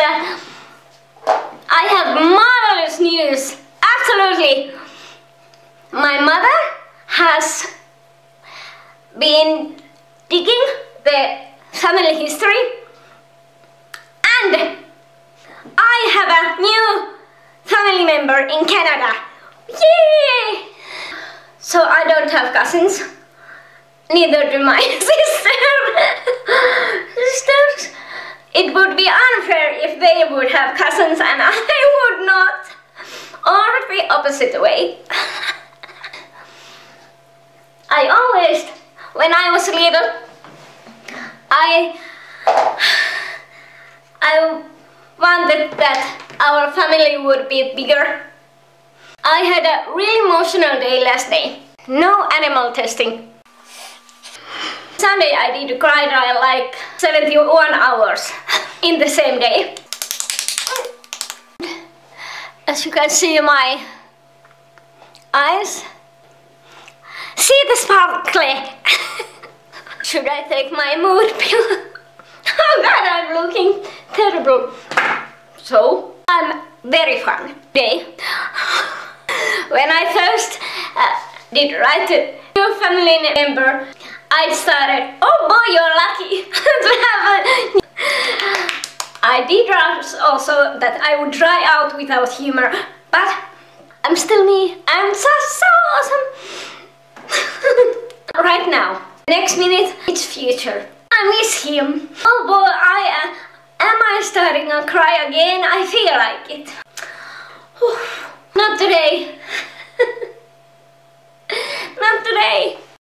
I have marvelous news. Absolutely. My mother has been digging the family history and I have a new family member in Canada. Yay! So I don't have cousins. Neither do my sister. Sisters. It would be unfair if they would have cousins and I would not. Or the opposite way. I always, when I was little, I, I wanted that our family would be bigger. I had a really emotional day last day. No animal testing. Sunday I did cry dry like 71 hours in the same day. As you can see my eyes. See the sparkle. Should I take my mood pill? oh god, I'm looking terrible. So, I'm very fun day. when I first uh, did write to your family member, I started, oh boy, you're lucky to have a... I did also that I would dry out without humor, but I'm still me. I'm so, so awesome. right now. Next minute, it's future. I miss him. Oh boy, I uh, am I starting to cry again? I feel like it. Not today.